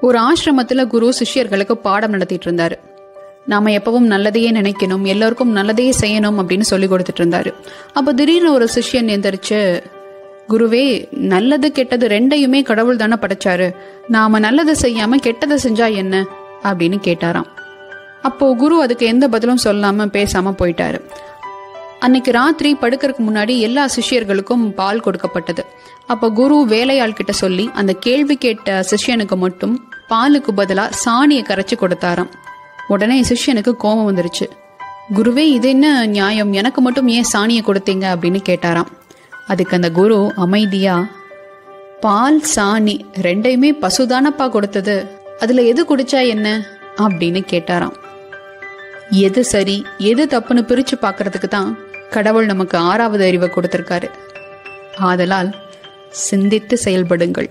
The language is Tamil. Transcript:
ஒரு ஆசிரமத்துல குரு சிஷ்யர்களுக்கு பாடம் நடத்திட்டு இருந்தாரு நாம எப்பவும் நல்லதையே நினைக்கணும் எல்லாருக்கும் நல்லதையே செய்யணும் அப்படின்னு சொல்லி கொடுத்துட்டு இருந்தாரு அப்ப திடீர்னு ஒரு சிஷ்யன் எந்திரிச்சு குருவே நல்லது கெட்டது ரெண்டையுமே கடவுள் தானே படைச்சாரு. நாம நல்லதை செய்யாம கெட்டதை செஞ்சா என்ன? அப்படின்னு கேட்டாராம். அப்போ குரு அதுக்கு எந்த பதிலும் சொல்லாம பேசாம போயிட்டாரு. அன்னைக்கு ராத்திரி படுக்கிறதுக்கு முன்னாடி எல்லா சிஷ்யர்களுக்கும் பால் கொடுக்கப்பட்டது. அப்போ குரு வேலையாள் கிட்ட சொல்லி அந்த கேள்வி கேட்ட சிஷ்யனுக்கு மட்டும் பாலுக்கு பதிலா சாணியை கரைச்சு கொடுத்தாராம். உடனே சிஷ்யனுக்கு கோபம் வந்துருச்சு. குருவே இது என்ன நியாயம்? எனக்கு மட்டும் ஏன் சாணியை கொடுத்தீங்க? அப்படின்னு கேட்டாராம். அதுக்கு அந்த குரு அமைதியா பால் சாணி ரெண்டையுமே பசுதானப்பா கொடுத்தது. அதுல எது குடிச்சா என்ன? அப்படின்னு கேட்டாராம். எது சரி எது தப்புன்னு பிரிச்சு பாக்குறதுக்கு தான் கடவுள் நமக்கு ஆறாவது அறிவை கொடுத்திருக்காரு. ஆதலால் சிந்தித்து செயல்படுங்கள்.